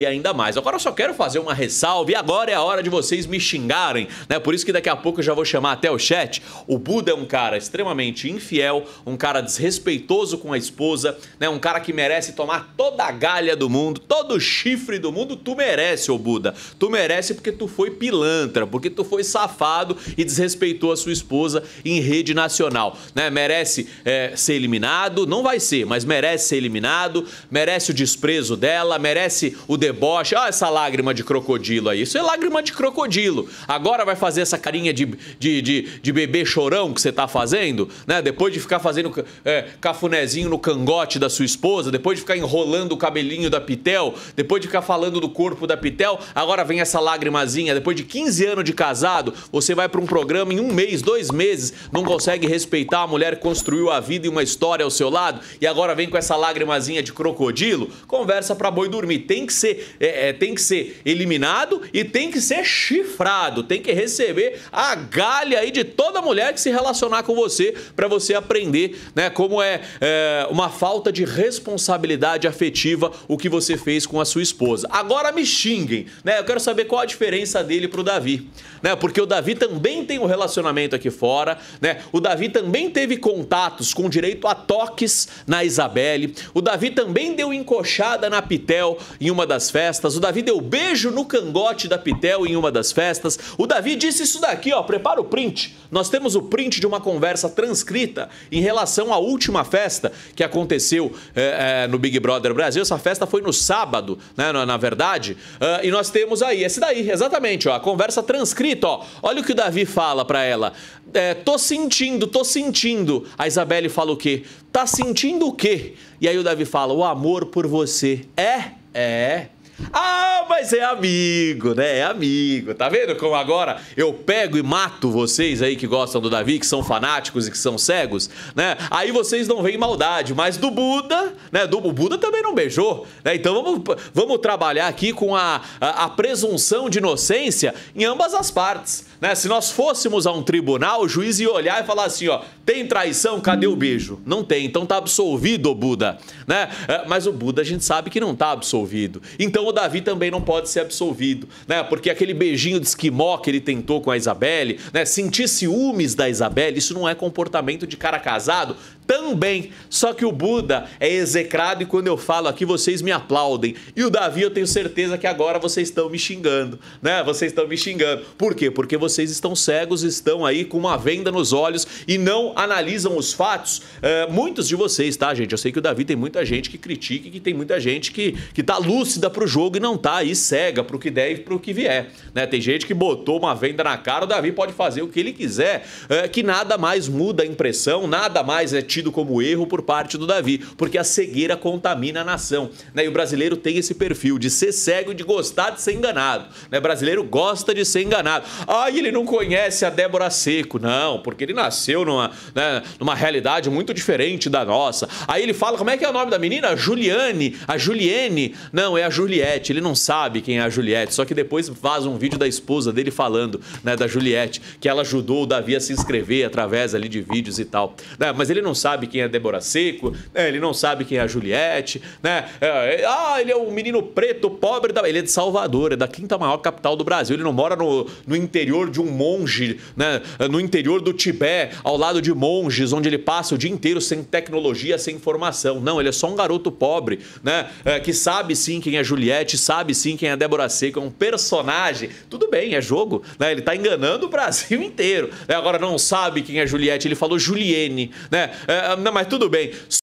e ainda mais. Agora eu só quero fazer uma ressalva e agora é a hora de vocês me xingarem, né? Por isso que daqui a pouco eu já vou chamar até o chat. O Buda é um cara extremamente infiel, um cara desrespeitoso com a esposa, né? Um cara que merece tomar toda a galha do mundo, todo o chifre do mundo, tu merece, ô Buda. Tu merece porque tu foi pilantra, porque tu foi safado e desrespeitou a sua esposa em rede nacional, né? Merece é, ser eliminado, não vai ser, mas merece ser eliminado, merece o desprezo dela, merece o deboche. Olha essa lágrima de crocodilo aí. Isso é lágrima de crocodilo. Agora vai fazer essa carinha de, de, de, de bebê chorão que você tá fazendo, né? Depois de ficar fazendo é, cafunézinho no cangote da sua esposa, depois de ficar enrolando o cabelinho da Pitel, depois de ficar falando do corpo da Pitel, agora vem essa lágrimazinha. Depois de 15 anos de casado, você vai para um programa em um mês, dois meses, não consegue respeitar a mulher que construiu a vida e uma história ao seu lado e agora vem com essa lágrimazinha de crocodilo. Conversa para boi dormir. Tem que ser é, é, tem que ser eliminado e tem que ser chifrado, tem que receber a galha aí de toda mulher que se relacionar com você para você aprender, né, como é, é, uma falta de responsabilidade afetiva o que você fez com a sua esposa. Agora me xinguem, né? Eu quero saber qual a diferença dele pro Davi, né? Porque o Davi também tem um relacionamento aqui fora, né? O Davi também teve contatos com direito a toques na Isabelle. O Davi também deu encoxada na Pitel em uma das festas. O Davi deu beijo no cangote da Pitel em uma das festas. O Davi disse isso daqui, ó, prepara o print. Nós temos o print de uma conversa transcrita em relação à última festa que aconteceu é, é, no Big Brother Brasil. Essa festa foi no sábado, né, na, na verdade. Uh, e nós temos aí, esse daí, exatamente, ó, a conversa transcrita, ó. Olha o que o Davi fala para ela. É, tô sentindo, tô sentindo. A Isabelle fala o quê? Tá sentindo o quê? E aí o Davi fala, o amor por você. É? É. Mas é amigo, né? É amigo. Tá vendo como agora eu pego e mato vocês aí que gostam do Davi, que são fanáticos e que são cegos, né? Aí vocês não veem maldade, mas do Buda, né? Do o Buda também não beijou, né? Então vamos, vamos trabalhar aqui com a, a, a presunção de inocência em ambas as partes, né? Se nós fôssemos a um tribunal, o juiz ia olhar e falar assim, ó, tem traição, cadê o beijo? Não tem, então tá absolvido o Buda, né? É, mas o Buda a gente sabe que não tá absolvido. Então o Davi também não pode ser absolvido, né? Porque aquele beijinho de esquimó que ele tentou com a Isabelle, né? Sentir ciúmes da Isabelle, isso não é comportamento de cara casado? Também. Só que o Buda é execrado e quando eu falo aqui vocês me aplaudem. E o Davi eu tenho certeza que agora vocês estão me xingando, né? Vocês estão me xingando. Por quê? Porque vocês estão cegos, estão aí com uma venda nos olhos e não analisam os fatos. É, muitos de vocês, tá, gente? Eu sei que o Davi tem muita gente que critica que tem muita gente que, que tá lúcida pro jogo e não tá aí cega pro que der e pro que vier. Né? Tem gente que botou uma venda na cara, o Davi pode fazer o que ele quiser, é, que nada mais muda a impressão, nada mais é tido como erro por parte do Davi, porque a cegueira contamina a nação. Né? E o brasileiro tem esse perfil de ser cego e de gostar de ser enganado. Né? O brasileiro gosta de ser enganado. Ah, ele não conhece a Débora Seco. Não, porque ele nasceu numa, né, numa realidade muito diferente da nossa. Aí ele fala, como é que é o nome da menina? Juliane, a Juliene. Não, é a Juliette. Ele não sabe quem é a Juliette, só que depois vaza um vídeo da esposa dele falando, né, da Juliette, que ela ajudou o Davi a se inscrever através ali de vídeos e tal. Né, mas ele não sabe quem é Débora Seco, né, ele não sabe quem é a Juliette, né? É, é, ah, ele é um menino preto, pobre, da... ele é de Salvador, é da quinta maior capital do Brasil, ele não mora no, no interior de um monge, né, no interior do Tibete, ao lado de monges, onde ele passa o dia inteiro sem tecnologia, sem informação. Não, ele é só um garoto pobre, né, é, que sabe sim quem é Juliette, sabe sim quem é Débora Seco, é um personagem. Tudo bem, é jogo, né? Ele tá enganando o Brasil inteiro. Né? Agora não sabe quem é Juliette, ele falou Juliene, né? É, não, mas tudo bem.